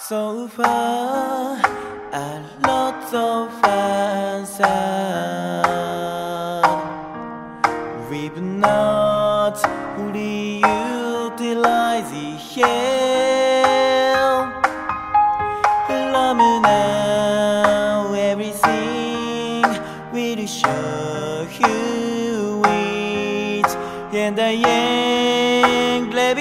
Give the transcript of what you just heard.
So far, a lot of answers. We've not fully utilized it here. From now, everything will show you it, and I am glad